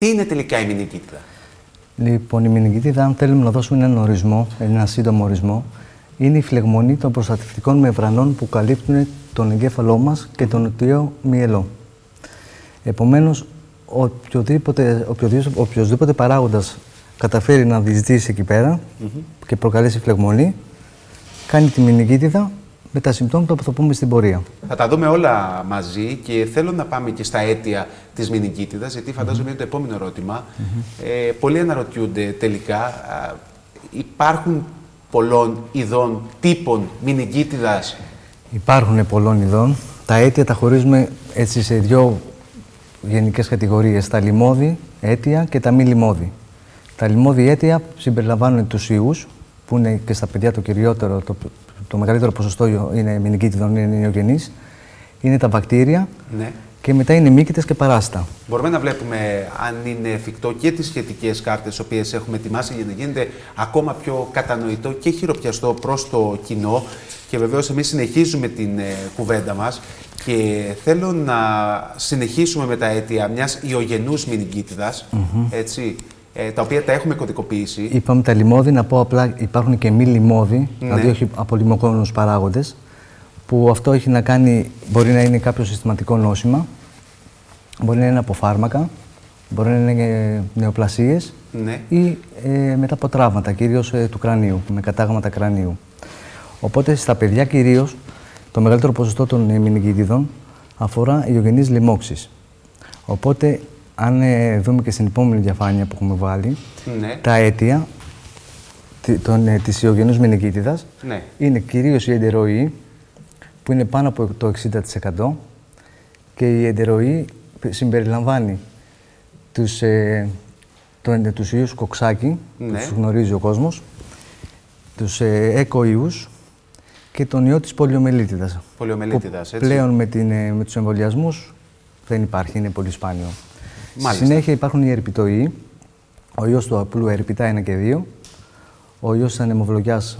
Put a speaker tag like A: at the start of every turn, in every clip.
A: Τι είναι τελικά η μηνυκίτιδα.
B: Λοιπόν, η μηνυκίτιδα, αν θέλουμε να δώσουμε έναν ορισμό, ένα σύντομο ορισμό, είναι η φλεγμονή των προστατευτικών μεμβρανών που καλύπτουν τον εγκέφαλό μας και τον νοτιό μυελό. Επομένως, οποιοδήποτε, οποιοδήποτε, οποιοδήποτε παράγοντας καταφέρει να διεισδύσει εκεί πέρα και προκαλέσει φλεγμονή, κάνει τη μηνυκίτιδα με τα συμπτώματα που θα πούμε στην πορεία.
A: Θα τα δούμε όλα μαζί και θέλω να πάμε και στα αίτια της μηνυκίτιδας, γιατί φαντάζομαι είναι το επόμενο ερώτημα. Ε, πολλοί αναρωτιούνται τελικά, α, υπάρχουν πολλών ειδών τύπων μηνυκίτιδας;
B: Υπάρχουν πολλών ειδών. Τα αίτια τα χωρίζουμε έτσι σε δύο γενικές κατηγορίες. Τα λιμώδη αίτια και τα μη λιμώδη. Τα λιμώδη αίτια συμπεριλαμβάνουν τους ιούς, που είναι και στα παιδιά το κυριότερο, το, το μεγαλύτερο ποσοστό είναι μηνυκίτιδων, είναι νεογενείς. Είναι τα βακτήρια
A: Ναι.
B: και μετά είναι μύκητες και παράστα.
A: Μπορούμε να βλέπουμε αν είναι εφικτό και τις σχετικές κάρτες τις οποίες έχουμε ετοιμάσει για να γίνεται ακόμα πιο κατανοητό και χειροπιαστό προς το κοινό και βεβαίως εμείς συνεχίζουμε την ε, κουβέντα μας και θέλω να συνεχίσουμε με τα αίτια μιας ιογενούς μηνυγκίτιδας, έτσι, ε, τα οποία τα έχουμε κωδικοποιήσει.
B: Είπαμε τα λιμώδη, να πω απλά υπάρχουν και μη λιμώδη, δηλαδή
A: Ναι.
B: όχι από λιμωκόνους παράγοντες, που αυτό έχει να κάνει, μπορεί να είναι κάποιο συστηματικό νόσημα, μπορεί να είναι από φάρμακα, μπορεί να είναι ε, νεοπλασίες
A: Ναι.
B: ή ε, μετά από τραύματα, κυρίως ε, του κρανίου, με κατάγματα κρανίου. Οπότε στα παιδιά κυρίως, το μεγαλύτερο ποσοστό των ε, μηνυκίτιδων αφορά ιογενείς λοιμώξεις. Οπότε, αν ε, δούμε και στην επόμενη διαφάνεια που έχουμε βάλει,
A: Ναι.
B: τα αίτια τη- των, ε, της ιογενούς μηνυκίτιδας
A: Ναι.
B: είναι κυρίως η εντεροή, που είναι πάνω από το 60% και η εντεροή συμπεριλαμβάνει τους, ε, τον, τους ιούς κοξάκι,
A: Ναι.
B: τους γνωρίζει ο κόσμος, τους ε, εκοϊούς και τον ιό της πολιομελίτιδας.
A: Πολιομελίτιδας,
B: που
A: έτσι.
B: Πλέον με, την, ε, με τους εμβολιασμούς δεν υπάρχει, είναι πολύ σπάνιο.
A: Μάλιστα.
B: Στη συνέχεια υπάρχουν οι ερπιτοϊοί, ο ιός του απλού ερπιτά 1 και 2, ο ιός της ανεμοβλογιάς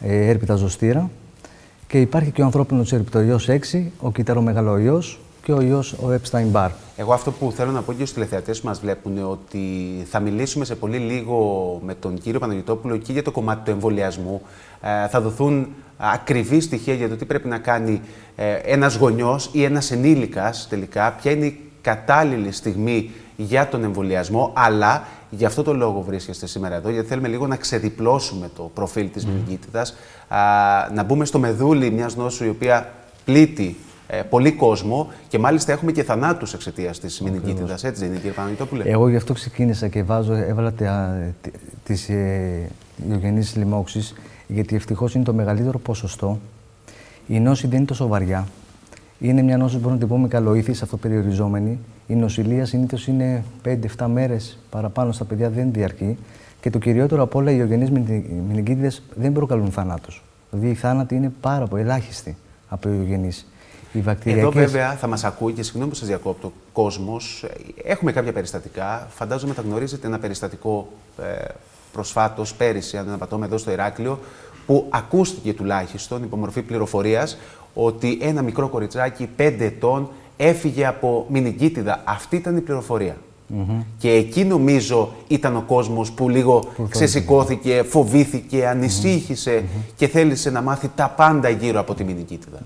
B: ε, έρπιτα ζωστήρα και υπάρχει και ο ανθρώπινος ερπιτοϊός 6, ο κυταρομεγαλοϊός και ο ιός ο Epstein-Barr.
A: Εγώ αυτό που θέλω να πω και στους τηλεθεατές που μας βλέπουν είναι ότι θα μιλήσουμε σε πολύ λίγο με τον κύριο Παναγιωτόπουλο και για το κομμάτι του εμβολιασμού. Ε, θα δοθούν ακριβή στοιχεία για το τι πρέπει να κάνει ε, ένας γονιός ή ένας ενήλικας τελικά, ποια είναι η κατάλληλη στιγμή για τον εμβολιασμό, αλλά γι' αυτό το λόγο βρίσκεστε σήμερα εδώ, γιατί θέλουμε λίγο να ξεδιπλώσουμε το προφίλ της mm. να μπούμε στο μεδούλι μιας νόσου η οποία πλήττει ε, πολύ κόσμο και μάλιστα έχουμε και θανάτους εξαιτίας της μηνυκίτιδας. Έτσι δεν είναι κύριε Παναγιώτοπουλε;
B: Εγώ γι' αυτό ξεκίνησα και βάζω, έβαλα τα, τε- τις ε, ιογενείς λοιμώξεις, γιατί ευτυχώς είναι το μεγαλύτερο ποσοστό. Η νόση δεν είναι τόσο βαριά. Είναι μια νόση που μπορούμε να την πούμε καλοήθης, αυτοπεριοριζόμενη. Η νοσηλεία συνήθως είναι 5-7 μέρες παραπάνω στα παιδιά, δεν διαρκεί. Και το κυριότερο από όλα, οι ιογενείς μηνυκίτιδες δεν προκαλούν θανάτους. Δηλαδή οι θάνατοι είναι πάρα πολύ ελάχιστοι από ιογενείς. Οι
A: Εδώ
B: βακτηριακές...
A: βέβαια θα μας ακούει και συγγνώμη που σας διακόπτω, κόσμος. Ε, Έχουμε κάποια περιστατικά. Φαντάζομαι τα γνωρίζετε ένα περιστατικό ε, προσφάτως, πέρυσι, αν δεν απατώμε, εδώ στο Ηράκλειο, που ακούστηκε τουλάχιστον υπό μορφή πληροφορίας ότι ένα μικρό κοριτσάκι 5 ετών έφυγε από μηνυγκίτιδα. Αυτή ήταν η πληροφορία. Και εκεί νομίζω ήταν ο κόσμος που λίγο ξεσηκώθηκε, φοβήθηκε, ανησύχησε και θέλησε να μάθει τα πάντα γύρω από τη μηνυγκίτιδα.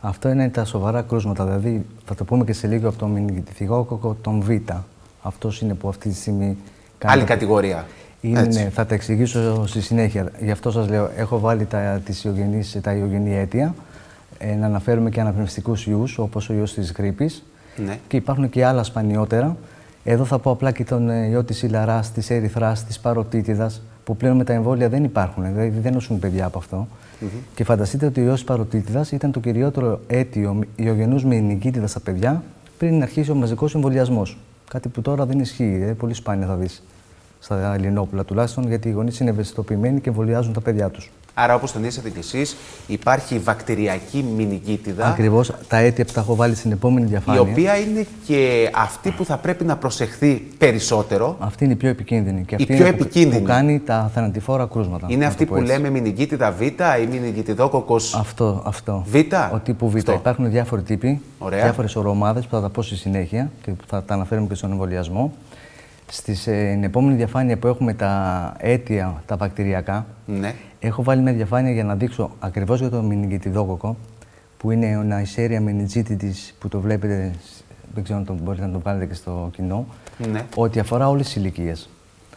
B: Αυτό είναι τα σοβαρά κρούσματα. Δηλαδή, θα το πούμε και σε λίγο από τον μηνυκητικό τον Β. Αυτός είναι που αυτή τη στιγμή. κάνει
A: Άλλη
B: το-
A: κατηγορία.
B: Είναι,
A: Έτσι.
B: ναι, θα τα εξηγήσω στη συνέχεια. Γι' αυτό σας λέω, έχω βάλει τα, τις ιογενείς, τα ιογενή αίτια, ε, να αναφέρουμε και αναπνευστικούς ιούς, όπως ο ιός της γρήπης.
A: Ναι.
B: Και υπάρχουν και άλλα σπανιότερα. Εδώ θα πω απλά και τον ε, ιό της ηλαράς, της ερυθράς, της παροτίτιδας, που πλέον με τα εμβόλια δεν υπάρχουν, δηλαδή δεν νοσούν παιδιά από αυτό. Και φανταστείτε ότι ο ιός της παροτίτιδας ήταν το κυριότερο αίτιο ιογενούς με νικήτιδα στα παιδιά πριν αρχίσει ο μαζικός εμβολιασμός. Κάτι που τώρα δεν ισχύει, ε, πολύ σπάνια θα δεις στα Ελληνόπουλα τουλάχιστον, γιατί οι γονείς είναι ευαισθητοποιημένοι και εμβολιάζουν τα παιδιά τους.
A: Άρα, όπως τονίσατε κι εσείς, υπάρχει βακτηριακή μηνυγκίτιδα,
B: Ακριβώς τα αίτια που τα έχω βάλει στην επόμενη
A: η
B: διαφάνεια.
A: οποία είναι και αυτή που θα πρέπει να προσεχθεί περισσότερο.
B: Αυτή είναι η πιο επικίνδυνη. Και
A: Η
B: αυτή
A: πιο
B: είναι που-
A: επικίνδυνη.
B: Που κάνει τα θανατηφόρα κρούσματα.
A: Είναι
B: να
A: αυτή
B: το πω
A: που
B: έτσι.
A: λέμε μηνυγκίτιδα Β ή μηνυγκιτιδόκοκος
B: Αυτό, αυτό.
A: Β.
B: Ο τύπου Β.
A: Αυτό.
B: Υπάρχουν διάφοροι τύποι,
A: Ωραία.
B: διάφορες ορομάδες που θα τα πω στη συνέχεια και που θα τα αναφέρουμε και στον εμβολιασμό. Στην ε, επόμενη διαφάνεια που έχουμε τα αίτια, τα βακτηριακά,
A: Ναι.
B: έχω βάλει μια διαφάνεια για να δείξω ακριβώς για το μηνυγκητιδόκοκο, που είναι ένα Neisseria meningitis που το βλέπετε, δεν ξέρω αν το μπορείτε να το βάλετε και στο κοινό,
A: Ναι.
B: ότι αφορά όλες τις ηλικίες.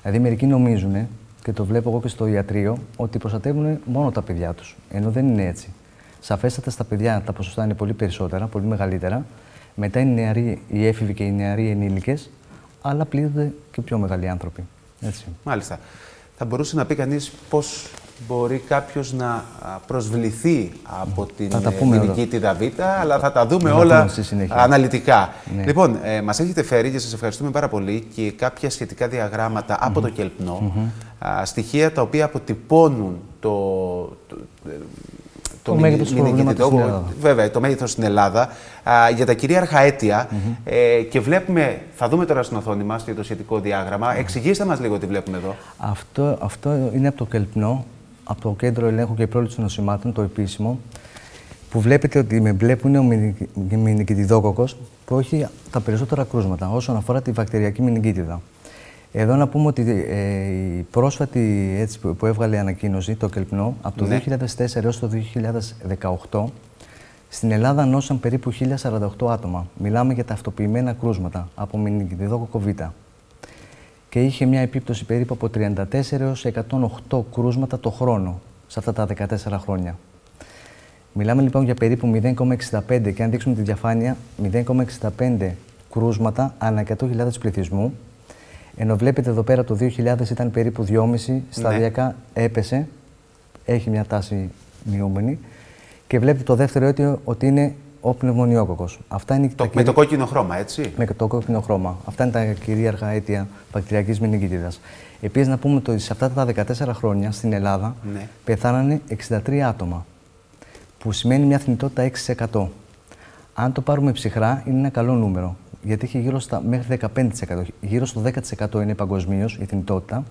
B: Δηλαδή, μερικοί νομίζουν, και το βλέπω εγώ και στο ιατρείο, ότι προστατεύουν μόνο τα παιδιά τους. Ενώ δεν είναι έτσι. Σαφέστατα στα παιδιά τα ποσοστά είναι πολύ περισσότερα, πολύ μεγαλύτερα. Μετά είναι οι νεαροί, οι έφηβοι και οι νεαροί ενήλικες, αλλά πλήττονται και πιο μεγάλοι άνθρωποι. Έτσι.
A: Μάλιστα. Θα μπορούσε να πει κανείς πώς μπορεί κάποιος να α, προσβληθεί από την
B: Θα τα
A: ε,
B: πούμε όλα.
A: μηνυκήτηδα Β, αλλά θα τα δούμε
B: Θα τα
A: όλα
B: πούμε στη συνέχεια.
A: αναλυτικά.
B: Ναι.
A: Λοιπόν, ε, μας έχετε φέρει και σας ευχαριστούμε πάρα πολύ και κάποια σχετικά διαγράμματα από το κελπνο α, στοιχεία τα οποία αποτυπώνουν το, το, ε,
B: Το
A: μηνυ-
B: μέγεθος του
A: μηνυκητικό-
B: προβλήματος στην Ελλάδα.
A: Βέβαια, το μέγεθος στην Ελλάδα α, για τα κυρίαρχα αίτια. Ε, και βλέπουμε, θα δούμε τώρα στην οθόνη μας το σχετικό διάγραμμα. Εξηγήστε μας λίγο τι βλέπουμε εδώ.
B: Αυτό, αυτό είναι από το Κελπνό, από το Κέντρο Ελέγχου και Πρόληψη των Νοσημάτων, το επίσημο, που βλέπετε ότι με μπλε που είναι ο μηνυκητιδόκοκος που έχει τα περισσότερα κρούσματα όσον αφορά τη βακτηριακή μηνυκίτιδα. Εδώ να πούμε ότι ε, η πρόσφατη έτσι, που, που έβγαλε ανακοίνωση, το Κελπνό, από το
A: Ναι.
B: 2004 έως το 2018, στην Ελλάδα νόσαν περίπου 1048 άτομα. Μιλάμε για ταυτοποιημένα κρούσματα από μηνυκητιδόκοκο Β και είχε μια επίπτωση περίπου από 34 έως 108 κρούσματα το χρόνο σε αυτά τα 14 χρόνια. Μιλάμε λοιπόν για περίπου 0,65 και αν δείξουμε τη διαφάνεια, 0,65 κρούσματα ανά 100.000 πληθυσμού. Ενώ βλέπετε εδώ πέρα το 2000 ήταν περίπου 2,5, σταδιακά έπεσε, έχει μια τάση μειούμενη. Και βλέπετε το δεύτερο αίτιο ότι είναι ο πνευμονιόκοκος. Αυτά είναι τα
A: Το, με
B: κυρία-
A: το κόκκινο χρώμα, έτσι;
B: με το κόκκινο χρώμα. Αυτά είναι τα κυρίαρχα αίτια βακτηριακής μηνυκητίδας. Επίσης να πούμε ότι σε αυτά τα 14 χρόνια στην Ελλάδα
A: Ναι.
B: πεθάνανε 63 άτομα, που σημαίνει μια θνητότητα 6%. Αν το πάρουμε ψυχρά είναι ένα καλό νούμερο, γιατί έχει γύρω στα μέχρι 15%. Γύρω στο 10% είναι παγκοσμίως η θνητότητα,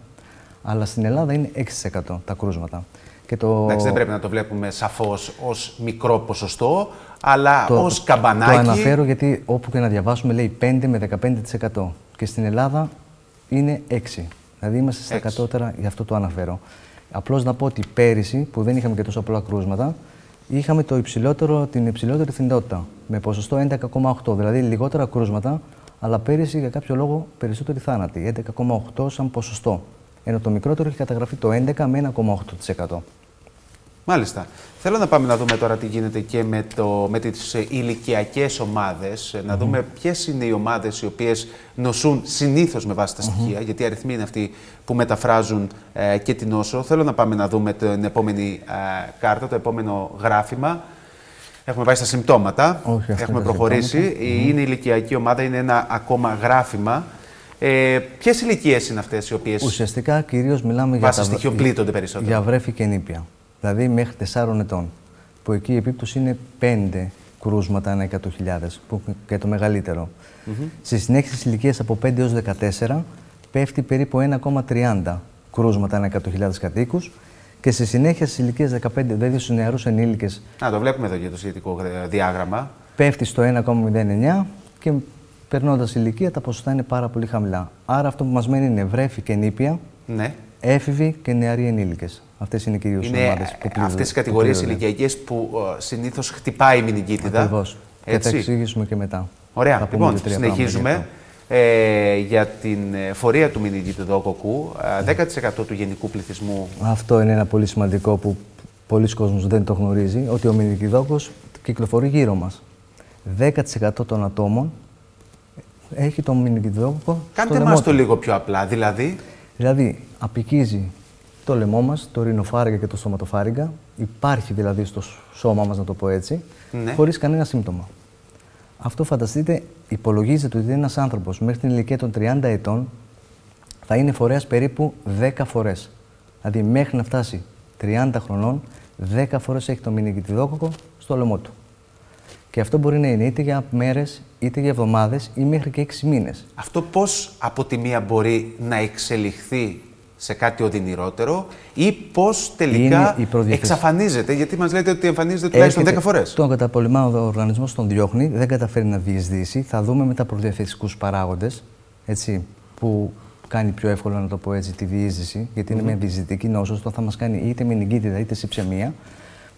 B: αλλά στην Ελλάδα είναι 6% τα κρούσματα. Και το...
A: Εντάξει, δεν πρέπει να το βλέπουμε σαφώς ως μικρό ποσοστό, αλλά
B: Το,
A: ως καμπανάκι.
B: Το αναφέρω γιατί όπου και να διαβάσουμε λέει 5 με 15%. Και στην Ελλάδα είναι 6. Δηλαδή είμαστε στα
A: Έξι.
B: κατώτερα, γι' αυτό το αναφέρω. Απλώς να πω ότι πέρυσι, που δεν είχαμε και τόσο πολλά κρούσματα, είχαμε το υψηλότερο, την υψηλότερη θνητότητα. Με ποσοστό 11,8. Δηλαδή λιγότερα κρούσματα, αλλά πέρυσι για κάποιο λόγο περισσότεροι θάνατοι. 11,8 σαν ποσοστό. Ενώ το μικρότερο έχει καταγραφεί το 11 με 1,8%.
A: Μάλιστα. Θέλω να πάμε να δούμε τώρα τι γίνεται και με, το, με τις ε, ηλικιακές ομάδες, ε, να δούμε ποιες είναι οι ομάδες οι οποίες νοσούν συνήθως με βάση τα στοιχεία, γιατί οι αριθμοί είναι αυτοί που μεταφράζουν ε, και την νόσο. Θέλω να πάμε να δούμε την επόμενη ε, κάρτα, το επόμενο γράφημα. Έχουμε πάει στα συμπτώματα,
B: Όχι, αυτά
A: έχουμε
B: είναι τα
A: προχωρήσει.
B: συμπτώματα.
A: Είναι η ηλικιακή ομάδα, είναι ένα ακόμα γράφημα. Ε, ποιες ηλικίες είναι αυτές οι οποίες
B: Ουσιαστικά κυρίως μιλάμε για,
A: βάσει
B: τα-
A: στοιχείων πλήττονται περισσότερο;
B: για βρέφη και νήπια. Δηλαδή μέχρι 4 ετών. Που εκεί η επίπτωση είναι 5 κρούσματα ανά 100.000, που είναι και το μεγαλύτερο. Στη συνέχεια στις ηλικίες από 5 έως 14 πέφτει περίπου 1,30 κρούσματα ανά 100.000 κατοίκους και στη συνέχεια στις ηλικίες 15, δηλαδή στους νεαρούς ενήλικες,
A: Να το βλέπουμε εδώ για το σχετικό ε, διάγραμμα.
B: πέφτει στο 1,09 και περνώντας ηλικία τα ποσοστά είναι πάρα πολύ χαμηλά. Άρα αυτό που μας μένει είναι βρέφη και νήπια,
A: Ναι.
B: Έφηβοι και νεαροί ενήλικες. Αυτές είναι κυρίως οι
A: Είναι
B: ομάδες που πλήττονται-
A: αυτές οι
B: που
A: κατηγορίες
B: πλήττονται.
A: ηλικιακές που ε, συνήθως χτυπάει η μηνυγκίτιδα.
B: Ακριβώς. Και θα
A: Έτσι.
B: εξηγήσουμε και μετά.
A: Ωραία.
B: Θα πούμε
A: Λοιπόν,
B: δύο-τρία πράγματα γι'
A: συνεχίζουμε.
B: αυτό.
A: Ε, για την ε, φορεία του μηνυγκίτιδόκοκου, ε, 10% του γενικού πληθυσμού
B: Αυτό είναι ένα πολύ σημαντικό που πολλοί κόσμος δεν το γνωρίζει, ότι ο μηνυκιδόκος κυκλοφορεί γύρω μας. 10% των ατόμων έχει τον μηνυκιδόκοκο
A: Κάντε
B: στο
A: μας
B: λαιμό
A: το
B: του.
A: λίγο πιο απλά. Δηλαδή,
B: Δηλαδή, απικίζει το λαιμό μας, το ρινοφάρυγγα και το στοματοφάρυγγα, υπάρχει δηλαδή στο σώμα μας, να το πω έτσι,
A: Ναι.
B: χωρίς κανένα σύμπτωμα. Αυτό φανταστείτε, υπολογίζεται ότι ένας άνθρωπος μέχρι την ηλικία των 30 ετών θα είναι φορέας περίπου 10 φορές. Δηλαδή, μέχρι να φτάσει 30 χρονών, 10 φορές έχει το μηνυκητιδόκοκο στο λαιμό του. Και αυτό μπορεί να είναι είτε για μέρες, είτε για εβδομάδες ή μέχρι και 6 μήνες.
A: αυτό πώς από τη μία μπορεί να εξελιχθεί σε κάτι οδυνηρότερο ή πώς τελικά
B: Είναι η προδιαθέση.
A: εξαφανίζεται, γιατί μας λέτε ότι εμφανίζεται τουλάχιστον 10 φορές.
B: Τον καταπολεμά ο οργανισμός τον διώχνει, δεν καταφέρει να διεισδύσει. Θα δούμε μετά προδιαθετικού παράγοντες που κάνει πιο εύκολο να το πω έτσι τη διείσδυση, γιατί είναι μια διεισδυτική νόσος, το θα μας κάνει είτε μηνυγκίτιδα είτε συψεμία,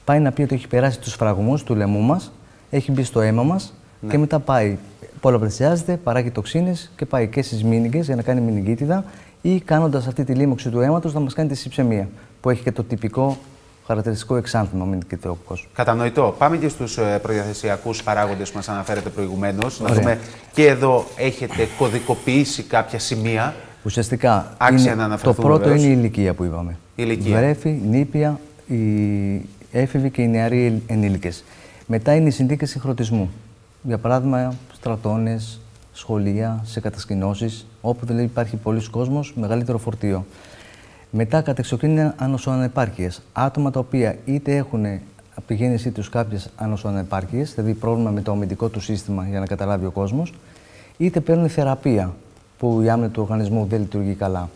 B: πάει να πει ότι έχει περάσει τους φραγμούς του λαιμού μας, έχει μπει στο αίμα μας
A: Ναι.
B: και μετά πάει, πολλαπλασιάζεται, παράγει τοξίνες και πάει και στις μήνυγκες για να κάνει μηνυγκίτιδα ή κάνοντας αυτή τη λίμωξη του αίματος να μας κάνει τη συψεμία, που έχει και το τυπικό χαρακτηριστικό εξάνθημα μηνυγκιτρόκοκο.
A: Κατανοητό. Πάμε και στους προδιαθεσιακούς παράγοντες που μας αναφέρετε προηγουμένως. Να
B: Ωραία.
A: δούμε και εδώ έχετε κωδικοποιήσει κάποια σημεία.
B: Ουσιαστικά
A: Άξια
B: είναι-
A: να
B: το
A: αναφερθούμε
B: πρώτο
A: βεβαίως.
B: είναι η ηλικία που είπαμε.
A: Η ηλικία.
B: Βρέφη, νήπια, οι έφηβοι και οι νεαροί ενήλικες. Μετά είναι οι συνθήκες συγχρονισμού. Για παράδειγμα, στρατώνες, σχολεία, σε κατασκηνώσεις, όπου δηλαδή υπάρχει πολλής κόσμος, μεγαλύτερο φορτίο. Μετά κατεξοκρίνει ανοσοανεπάρκειες. Άτομα τα οποία είτε έχουν από τη γέννησή τους κάποιες ανοσοανεπάρκειες, δηλαδή πρόβλημα με το αμυντικό του σύστημα για να καταλάβει ο κόσμος, είτε παίρνουν θεραπεία που η άμυνα του οργανισμού δεν λειτουργεί καλά.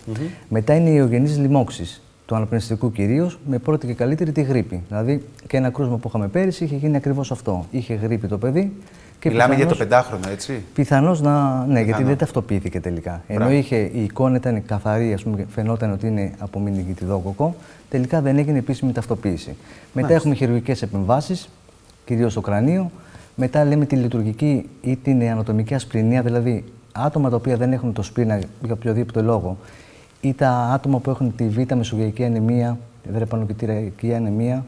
B: Μετά είναι οι ιογενείς λοιμώξεις του αναπνευστικού κυρίως, με πρώτη και καλύτερη τη γρήπη. Δηλαδή και ένα κρούσμα που είχαμε πέρυσι είχε γίνει ακριβώς αυτό. Είχε γρήπη το παιδί. Και
A: Μιλάμε για το
B: πιθανώς-
A: πεντάχρονο, έτσι;
B: Πιθανώς να. Ναι, γιατί
A: Πιθανό.
B: δεν ταυτοποιήθηκε τελικά. Ενώ
A: Μπράβο.
B: είχε, η εικόνα ήταν καθαρή, ας πούμε, φαινόταν ότι είναι από μηνυγκητιδόκοκο, τελικά δεν έγινε επίσημη ταυτοποίηση. Μετά έχουμε χειρουργικές επεμβάσεις, κυρίως στο κρανίο. Μετά λέμε τη λειτουργική ή την ανατομική ασπρινία, δηλαδή άτομα τα οποία δεν έχουν το σπίνα για οποιοδήποτε λόγο, ή τα άτομα που έχουν τη β' μεσογειακή ανεμία, δρεπανοκυτηριακή ανεμία,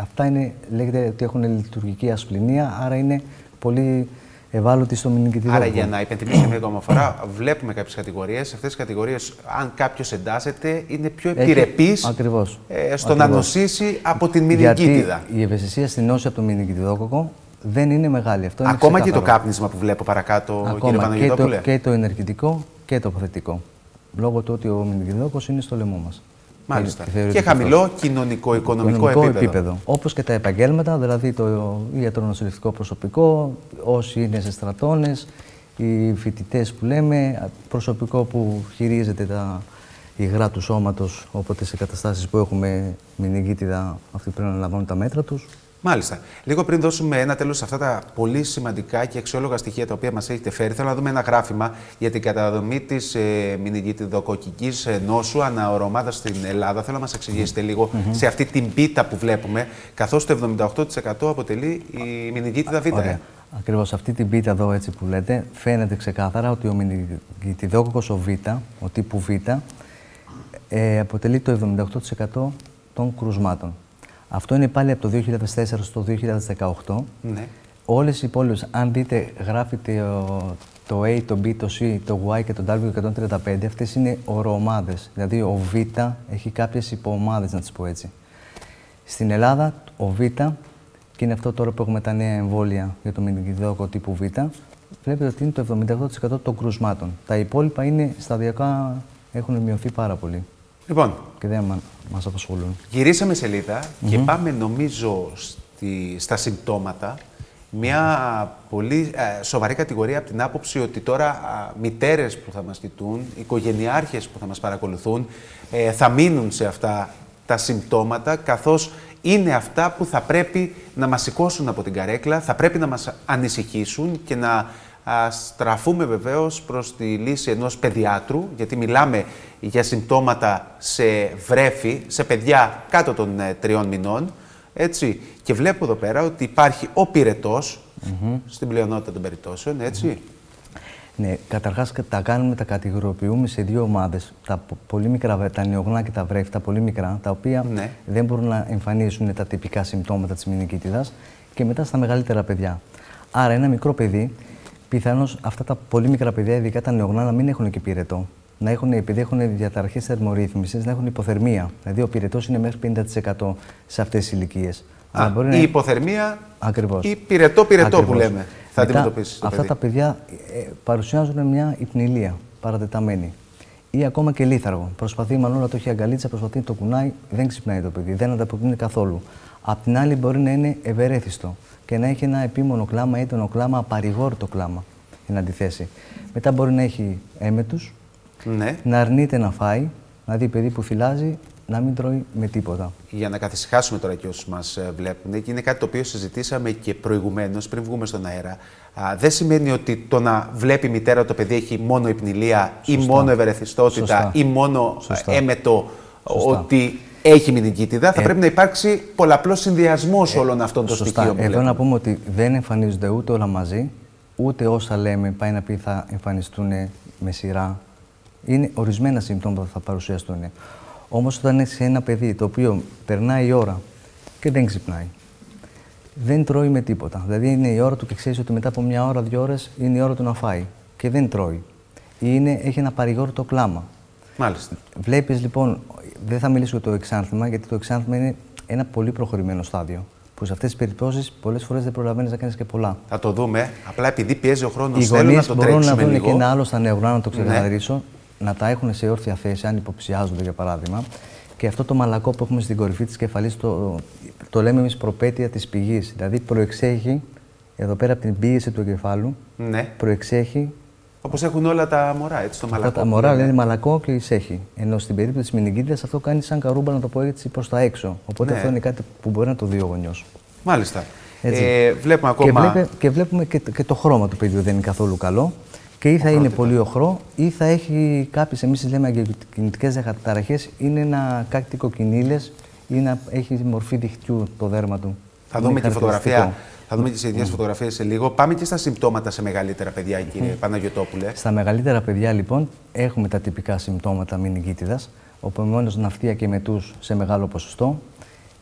B: αυτά είναι, λέγεται ότι έχουν λειτουργική ασπληνία, άρα είναι πολύ ευάλωτοι στο μηνυγκητιδόκοκο.
A: Άρα, για να υπενθυμίσω μια ακόμα φορά, βλέπουμε κάποιες κατηγορίες. Σε αυτές τις κατηγορίες, αν κάποιος εντάσσεται, είναι πιο
B: Έχει-
A: επιρρεπής
B: Ακριβώς.
A: ε, στο να
B: Ακριβώς.
A: νοσήσει από την
B: Γιατί
A: μηνυγκίτιδα.
B: η ευαισθησία στην νόση από το μηνυγκητιδόκοκο δεν είναι μεγάλη. Αυτό είναι
A: Ακόμα και το
B: ξεκάθαρο.
A: κάπνισμα που βλέπω παρακάτω, κύριε
B: Ακόμα και το,
A: Παναγιώτοπουλε.
B: και το ενεργητικό και το αποθετικό. Λόγω του ότι ο μηνυγκητιδόκοκος είναι στο λαιμό μας.
A: Μάλιστα.
B: Ε, θεωρείται
A: Και
B: αυτό.
A: χαμηλό κοινωνικό-οικονομικό
B: Οικονομικό
A: επίπεδο.
B: Όπως και τα επαγγέλματα, δηλαδή το ιατρονοσηλευτικό προσωπικό, όσοι είναι σε στρατώνες, οι φοιτητές που λέμε, προσωπικό που χειρίζεται τα υγρά του σώματος, όποτε σε καταστάσεις που έχουμε μηνυγκίτιδα, αυτοί πρέπει να λαμβάνουν τα μέτρα τους.
A: Μάλιστα. Λίγο πριν δώσουμε ένα τέλος σε αυτά τα πολύ σημαντικά και αξιόλογα στοιχεία τα οποία μας έχετε φέρει, θέλω να δούμε ένα γράφημα για την καταδομή της ε, μηνυγητιδοκοκική νόσου αναορομάδα στην Ελλάδα. Θέλω να μας εξηγήσετε λίγο σε αυτή την πίτα που βλέπουμε, καθώς το 78% αποτελεί η μηνυγίτιδα Β.
B: Ωραία. Ακριβώς αυτή την πίτα εδώ έτσι που λέτε, φαίνεται ξεκάθαρα ότι ο μηνυγητιδόκοκος ο Β, ο τύπου Β, ε, αποτελεί το 78% των κρουσμάτων. Αυτό είναι πάλι από το 2004 στο 2018.
A: Ναι.
B: Όλες οι πόλεις, αν δείτε, γράφεται ο- το A, το B, το C, το Y και το W135, αυτές είναι οροομάδες. Δηλαδή ο Β έχει κάποιες υποομάδες, να τις πω έτσι. Στην Ελλάδα, ο Β, και είναι αυτό τώρα που έχουμε τα νέα εμβόλια για το μηνυκιδόκο τύπου Β, βλέπετε ότι είναι το 78% των κρουσμάτων. Τα υπόλοιπα είναι σταδιακά, έχουν μειωθεί πάρα πολύ
A: Λοιπόν,
B: και δεν μα, μας απασχολούν.
A: Γυρίσαμε σελίδα και πάμε νομίζω στη, στα συμπτώματα. Μια πολύ ε, σοβαρή κατηγορία από την άποψη ότι τώρα α, μητέρες που θα μας κοιτούν, οικογενειάρχες που θα μας παρακολουθούν, ε, θα μείνουν σε αυτά τα συμπτώματα, καθώς είναι αυτά που θα πρέπει να μας σηκώσουν από την καρέκλα, θα πρέπει να μας ανησυχήσουν και να α, στραφούμε βεβαίως προς τη λύση ενός παιδιάτρου, γιατί μιλάμε για συμπτώματα σε βρέφη, σε παιδιά κάτω των ε, τριών μηνών, έτσι. Και βλέπω εδώ πέρα ότι υπάρχει ο πυρετος στην πλειονότητα των περιπτώσεων, έτσι.
B: Ναι, καταρχάς κα- τα κάνουμε, τα κατηγοριοποιούμε σε δύο ομάδες. Τα πο- πολύ μικρά, βρε- τα νεογνά και τα βρέφη, τα πολύ μικρά, τα οποία
A: Ναι.
B: δεν μπορούν να εμφανίσουν τα τυπικά συμπτώματα της μηνικήτιδας και μετά στα μεγαλύτερα παιδιά. Άρα ένα μικρό παιδί, πιθανώς αυτά τα πολύ μικρά παιδιά, ειδικά τα νεογνά, να μην έχουν και πυρετό. Να έχουν, επειδή έχουν διαταραχές θερμορύθμισης, να έχουν υποθερμία. Δηλαδή ο πυρετός είναι μέχρι 50% σε αυτές τις ηλικίες.
A: Α,
B: Αλλά μπορεί
A: η
B: να-
A: υποθερμία
B: Ακριβώς.
A: ή πυρετό-πυρετό που
B: Ακριβώς.
A: λέμε θα
B: Μετά,
A: αντιμετωπίσει το
B: Αυτά
A: παιδί.
B: τα παιδιά ε, παρουσιάζουν μια υπνηλία παρατεταμένη. Ή ακόμα και λίθαργο. Προσπαθεί η μανούλα το έχει αγκαλίτσα, προσπαθεί το κουνάει, δεν ξυπνάει το παιδί, δεν ανταποκρίνεται καθόλου. Απ' την άλλη, μπορεί να είναι ευερέθιστο και να έχει ένα επίμονο κλάμα, έντονο κλάμα, απαρηγόρητο κλάμα, εν αντιθέσει. Μετά μπορεί να έχει έμετους,
A: Ναι.
B: να αρνείται να φάει, δηλαδή παιδί που φυλάζει, να μην τρώει με τίποτα.
A: Για να καθησυχάσουμε τώρα και όσους μας ε, βλέπουν, και είναι κάτι το οποίο συζητήσαμε και προηγουμένως, πριν βγούμε στον αέρα. Α, δεν σημαίνει ότι το να βλέπει η μητέρα το παιδί έχει μόνο υπνηλία ή μόνο ευερεθιστότητα ή μόνο Σωστά. έμετο ότι έχει μηνυκίτιδα. Θα ε, πρέπει να υπάρξει πολλαπλός συνδυασμός ε, όλων αυτών των στοιχείων.
B: Εδώ να πούμε ότι δεν εμφανίζονται ούτε όλα μαζί, ούτε όσα λέμε πάει να πει θα εμφανιστούν με σειρά. Είναι ορισμένα συμπτώματα που θα παρουσιαστούν. Όμως, όταν έχεις ένα παιδί το οποίο περνάει η ώρα και δεν ξυπνάει, δεν τρώει με τίποτα. Δηλαδή, είναι η ώρα του και ξέρεις ότι μετά από μια ώρα, δύο ώρες είναι η ώρα του να φάει και δεν τρώει. Ή είναι, έχει ένα παρηγόρητο κλάμα.
A: Μάλιστα.
B: Βλέπεις λοιπόν, δεν θα μιλήσω για το εξάνθημα, γιατί το εξάνθημα είναι ένα πολύ προχωρημένο στάδιο. Που σε αυτές τις περιπτώσεις πολλές φορές δεν προλαβαίνεις να κάνεις και πολλά.
A: Θα το δούμε. Απλά επειδή πιέζει ο χρόνος, θέλω να το
B: μπορούν να δουν και ένα άλλο στα νευρά, να το ναι. ξεκαθαρίσω, ναι. να τα έχουν σε όρθια θέση, αν υποψιάζονται για παράδειγμα. Και αυτό το μαλακό που έχουμε στην κορυφή της κεφαλής το, το λέμε εμείς προπέτεια της πηγής. Δηλαδή προεξέχει εδώ πέρα από την πίεση του εγκεφάλου,
A: ναι.
B: προεξέχει
A: Όπως έχουν όλα τα μωρά, έτσι, το μαλακό.
B: Τα μωρά λένε μαλακό και εισέχει. Ενώ στην περίπτωση της μηνυγκίτιδας αυτό κάνει σαν καρούμπα, να το πω έτσι, προς τα έξω. Οπότε ναι. αυτό είναι κάτι που μπορεί να το δει ο γονιός.
A: Μάλιστα. Ε, βλέπουμε ακόμα.
B: Και, βλέπε, και βλέπουμε και, και, το χρώμα του παιδιού δεν είναι καθόλου καλό. Και ή θα είναι πολύ οχρό, ή θα έχει κάποιες, εμείς λέμε αγκαιοκινητικέ διαταραχέ, είναι ένα κάτι κοκκινίλε ή να έχει μορφή διχτυού το δέρμα του.
A: Θα δούμε τη φωτογραφία θα δούμε τις ίδιε mm. φωτογραφίες σε λίγο. Πάμε και στα συμπτώματα σε μεγαλύτερα παιδιά, κύριε mm. Παναγιοτόπουλε.
B: Στα μεγαλύτερα παιδιά, λοιπόν, έχουμε τα τυπικά συμπτώματα μηνυγκίτιδα. Οπομονώ ναυτία και μετού σε μεγάλο ποσοστό.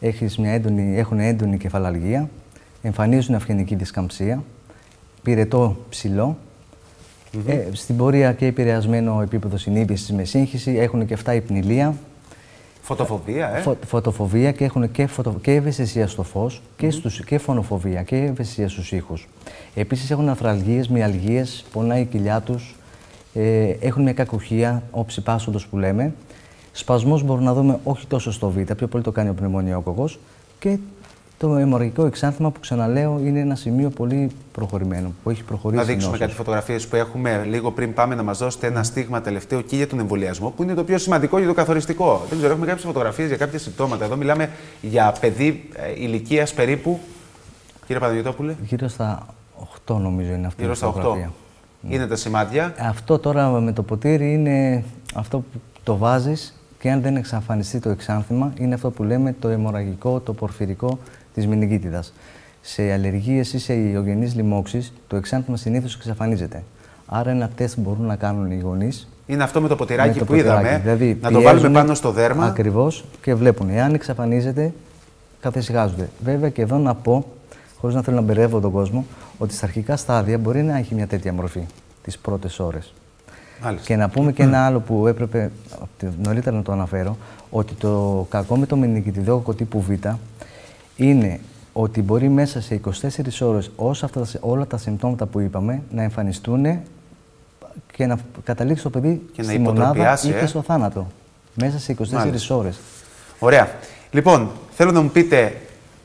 B: Έχεις μια έντονη, έχουν έντονη κεφαλαλγία. Εμφανίζουν αυγενική δισκαμψία. Πυρετό ψηλό. Mm -hmm. ε, στην πορεία και επηρεασμένο επίπεδο συνείδησης με σύγχυση. Έχουν και αυτά υπνηλία.
A: Φωτοφοβία, ε. Φω,
B: φωτοφοβία και έχουν και, φωτο, και ευαισθησία στο φως και, στους, και φωνοφοβία και ευαισθησία στους ήχους. Επίσης έχουν αφραλγίε, μυαλγίες, πονάει η κοιλιά τους, ε, έχουν μια κακουχία, όψη πάσοντος που λέμε. Σπασμού μπορούμε να δούμε όχι τόσο στο Β, πιο πολύ το κάνει ο πνευμονιόκοκο και το αιμορραγικό εξάνθημα που ξαναλέω είναι ένα σημείο πολύ προχωρημένο που έχει προχωρήσει.
A: Να δείξουμε κάτι φωτογραφίες που έχουμε λίγο πριν πάμε να μας δώσετε ένα στίγμα τελευταίο και για τον εμβολιασμό που είναι το πιο σημαντικό για το καθοριστικό. Δεν ξέρω, έχουμε κάποιες φωτογραφίες για κάποια συμπτώματα. Εδώ μιλάμε για παιδί ε, ηλικίας περίπου. Κύριε Παναγιώτοπουλε.
B: Γύρω στα 8 νομίζω είναι αυτή η φωτογραφία.
A: 8. Είναι τα σημάδια.
B: Αυτό τώρα με το ποτήρι είναι αυτό που το βάζεις και αν δεν εξαφανιστεί το εξάνθημα, είναι αυτό που λέμε το αιμορραγικό, το πορφυρικό της μηνυγκίτιδα. Σε αλλεργίες ή σε ιογενείς λοιμώξεις, το εξάνθημα συνήθως εξαφανίζεται. Άρα, ένα τεστ μπορούν να κάνουν οι γονείς.
A: Είναι αυτό με το ποτηράκι το που είδαμε. Δηλαδή, να το βάλουμε πάνω στο δέρμα.
B: Ακριβώς και βλέπουν. Εάν εξαφανίζεται, καθησυχάζονται. Βέβαια, και εδώ να πω, χωρίς να θέλω να μπερδεύω τον κόσμο, ότι στα αρχικά στάδια μπορεί να έχει μια τέτοια μορφή τις πρώτες ώρες. Και να πούμε και ένα άλλο που έπρεπε νωρίτερα να το αναφέρω, ότι το κακό με το μηνυκητιδόκοκο τύπου Β είναι ότι μπορεί μέσα σε 24 ώρες όσα αυτά, όλα τα συμπτώματα που είπαμε να εμφανιστούν και να καταλήξει το παιδί και στη μονάδα ή και ε. στο θάνατο. Μέσα σε 24 Μάλιστα. ώρες.
A: Ωραία. Λοιπόν, θέλω να μου πείτε,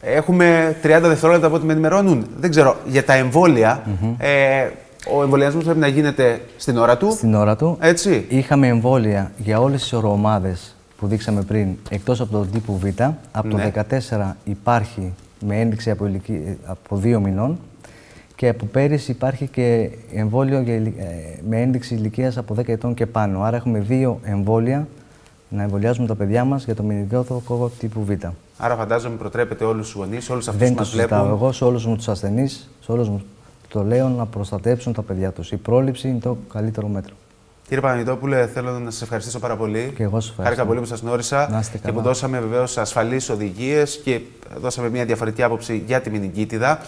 A: έχουμε 30 δευτερόλεπτα από ό,τι με ενημερώνουν. Δεν ξέρω, για τα εμβόλια, ε, ο εμβολιασμός πρέπει να γίνεται στην ώρα του.
B: Στην ώρα του.
A: Έτσι.
B: Είχαμε εμβόλια για όλες τις οροομάδε που δείξαμε πριν, εκτός από τον τύπου Β, από το 2014 ναι. υπάρχει με ένδειξη από, ηλικία, από δύο μηνών και από πέρυσι υπάρχει και εμβόλιο για, ε, με ένδειξη ηλικίας από 10 ετών και πάνω. Άρα έχουμε δύο εμβόλια να εμβολιάζουμε τα παιδιά μας για το μηνυκιώθο κόκο τύπου Β.
A: Άρα φαντάζομαι προτρέπετε όλους τους γονείς, όλους αυτούς που μας βλέπουν.
B: Δεν εγώ σε όλους μου τους ασθενείς, σε όλους μου το λέω να προστατέψουν τα παιδιά τους. Η πρόληψη είναι το καλύτερο μέτρο.
A: Κύριε Παναγιτόπουλε, θέλω να σας ευχαριστήσω πάρα πολύ.
B: Και εγώ σας ευχαριστώ.
A: Χάρηκα πολύ που σας γνώρισα και που δώσαμε βεβαίως ασφαλείς οδηγίες και δώσαμε μια διαφορετική άποψη για τη μηνυγκίτιδα.